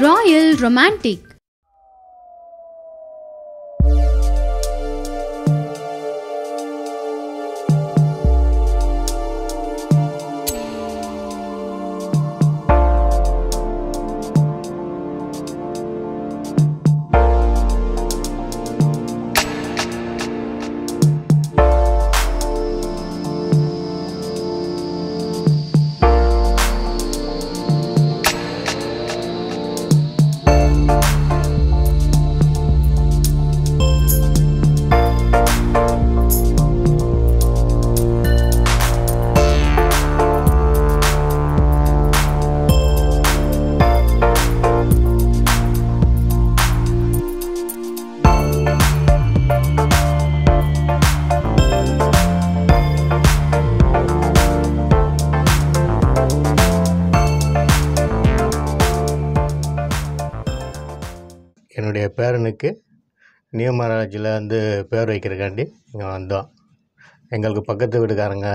Royal Romantic என்னுடைய பேரனுக்கு new மகாராஜில் வந்து பேர் வைக்கிறக்காண்டி இங்கே வந்தோம். எங்களுக்கு பக்கத்து வீட்டுக்காரங்க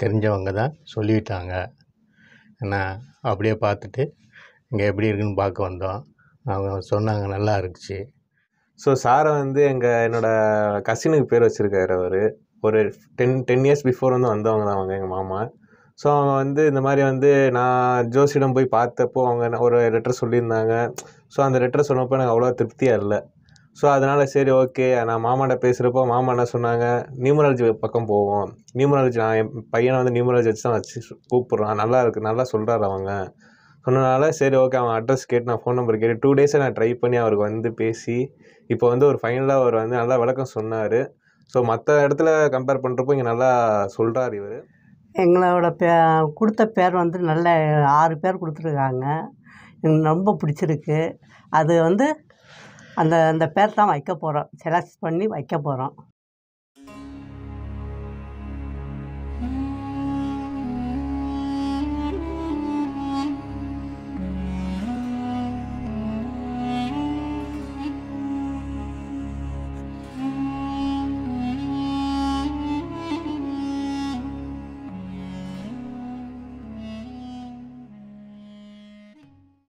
தெரிஞ்சவங்க தான் சொல்லிவிட்டாங்க என்ன அப்படியே பார்த்துட்டு இங்கே எப்படி இருக்குன்னு பார்க்க வந்தோம். அவங்க சொன்னாங்க நல்லா இருந்துச்சு. ஸோ சாரை வந்து எங்கள் என்னோடய கசினுக்கு பேர் வச்சுருக்காரு அவர். ஒரு டென் டென் இயர்ஸ் பிஃபோர் வந்து வந்தவங்க தான் அவங்க எங்கள் மாமா. ஸோ அவங்க வந்து இந்த மாதிரி வந்து நான் ஜோசியிடம் போய் பார்த்தப்போ அவங்க ஒரு லெட்டர் சொல்லியிருந்தாங்க. ஸோ அந்த லெட்டர் சொன்னப்போ எனக்கு அவ்வளோ திருப்தியாக இல்லை. ஸோ அதனால் சரி ஓகே நான் மாமாட்ட பேசுகிறப்போ மாமா என்ன சொன்னாங்க? நியூமராலஜி பக்கம் போவோம். நியூமராலஜி நான் என் பையனை வந்து நியூமராலஜி வச்சு தான் வச்சு கூப்பிட்றான். நல்லா இருக்குது நல்லா சொல்கிறாரு அவங்க. சொன்னனால சரி ஓகே அவன் அட்ரஸ் கேட்டு நான் ஃபோன் நம்பர் கேட்டு டூ டேஸை நான் ட்ரை பண்ணி அவருக்கு வந்து பேசி இப்போ வந்து ஒரு ஃபைனலாக அவர் வந்து நல்லா விளக்கம் சொன்னார். ஸோ மற்ற இடத்துல கம்பேர் பண்ணுறப்போ இங்கே நல்லா சொல்கிறார் இவர். எங்களோட பே கொடுத்த பேர் வந்து நல்ல ஆறு பேர் கொடுத்துருக்காங்க. எனக்கு ரொம்ப பிடிச்சிருக்கு. அது வந்து அந்த அந்த பேர் தான் வைக்க போகிறோம் செலக்ட் பண்ணி வைக்க போகிறோம்